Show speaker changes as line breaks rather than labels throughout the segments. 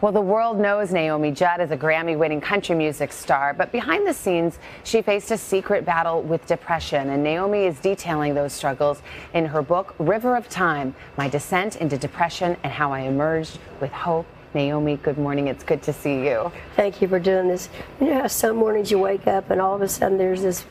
Well, the world knows Naomi Judd as a Grammy winning country music star, but behind the scenes, she faced a secret battle with depression. And Naomi is detailing those struggles in her book, River of Time My Descent into Depression and How I Emerged with Hope. Naomi, good morning. It's good to see you.
Thank you for doing this. You know how some mornings you wake up and all of a sudden there's this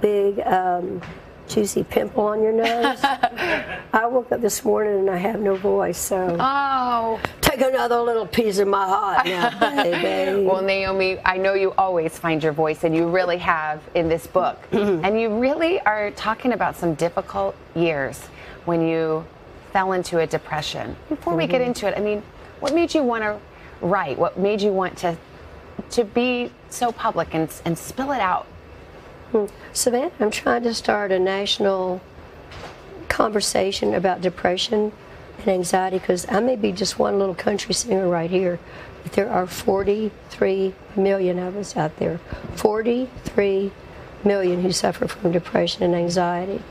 big um, juicy pimple on your nose. I woke up this morning and I have no voice, so
Oh.
take another little piece of my heart now, baby.
Well, Naomi, I know you always find your voice, and you really have in this book. Mm-hmm. and you really are talking about some difficult years when you fell into a depression. Before we get mm-hmm. into it, I mean, what made you want to write? What made you want to to be so public and, and spill it out?
Savannah, I'm trying to start a national conversation about depression and anxiety because I may be just one little country singer right here, but there are 43 million of us out there. 43 million who suffer from depression and anxiety.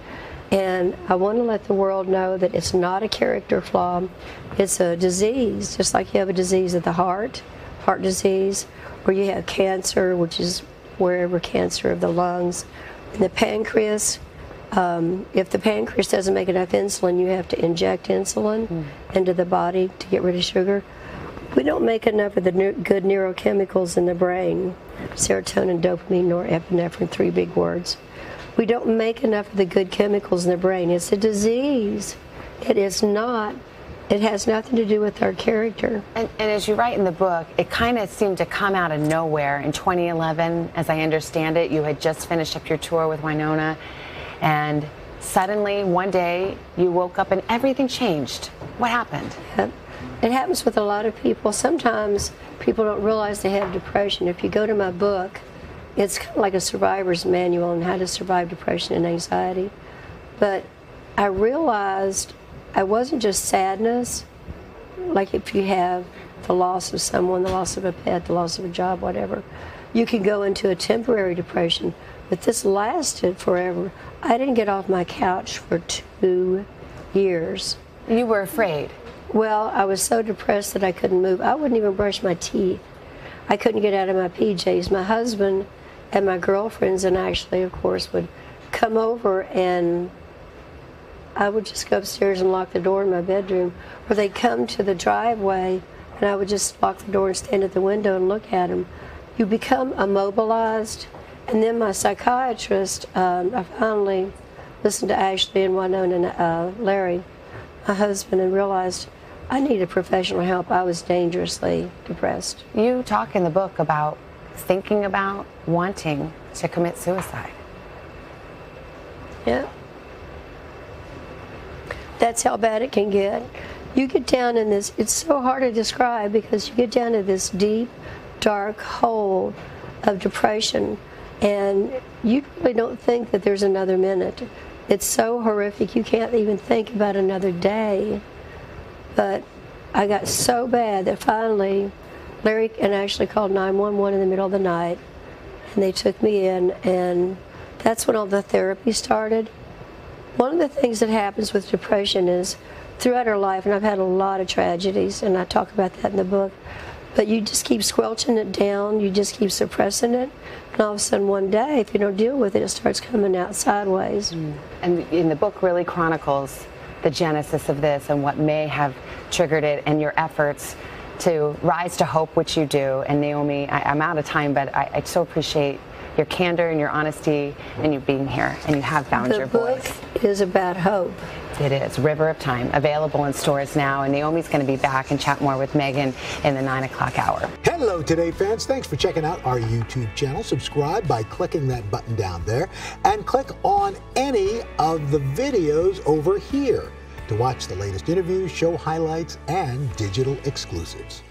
And I want to let the world know that it's not a character flaw, it's a disease, just like you have a disease of the heart, heart disease, or you have cancer, which is wherever cancer of the lungs, and the pancreas. Um, if the pancreas doesn't make enough insulin, you have to inject insulin into the body to get rid of sugar. We don't make enough of the good neurochemicals in the brain serotonin, dopamine, norepinephrine, three big words. We don't make enough of the good chemicals in the brain. It's a disease. It is not, it has nothing to do with our character.
And, and as you write in the book, it kind of seemed to come out of nowhere. In 2011, as I understand it, you had just finished up your tour with Wynonna, and suddenly one day you woke up and everything changed. What happened?
Yep. It happens with a lot of people. Sometimes people don't realize they have depression. If you go to my book, it's kind of like a survivor's manual on how to survive depression and anxiety. But I realized I wasn't just sadness, like if you have the loss of someone, the loss of a pet, the loss of a job, whatever, you can go into a temporary depression. But this lasted forever. I didn't get off my couch for two years.
You were afraid.
Well, I was so depressed that I couldn't move. I wouldn't even brush my teeth. I couldn't get out of my PJs. My husband and my girlfriends, and actually, of course, would come over and I would just go upstairs and lock the door in my bedroom. Or they'd come to the driveway and I would just lock the door and stand at the window and look at them. You become immobilized. And then my psychiatrist, um, I finally listened to Ashley and Wynonna and uh, Larry, my husband, and realized I needed professional help. I was dangerously depressed.
You talk in the book about thinking about wanting to commit suicide.
Yeah. That's how bad it can get. You get down in this, it's so hard to describe because you get down to this deep, dark hole of depression and you really don't think that there's another minute. It's so horrific, you can't even think about another day. But I got so bad that finally Larry and Ashley called 911 in the middle of the night and they took me in and that's when all the therapy started. One of the things that happens with depression is throughout our life, and I've had a lot of tragedies, and I talk about that in the book, but you just keep squelching it down, you just keep suppressing it, and all of a sudden one day, if you don't deal with it, it starts coming out sideways. Mm.
And in the book really chronicles the genesis of this and what may have triggered it and your efforts to rise to hope, which you do. And Naomi, I, I'm out of time, but I, I so appreciate your candor and your honesty and you being here and you have found
The
your
book
voice.
is about hope.
It is River of Time, available in stores now. And Naomi's going to be back and chat more with Megan in the nine o'clock hour.
Hello, Today fans. Thanks for checking out our YouTube channel. Subscribe by clicking that button down there and click on any of the videos over here to watch the latest interviews, show highlights, and digital exclusives.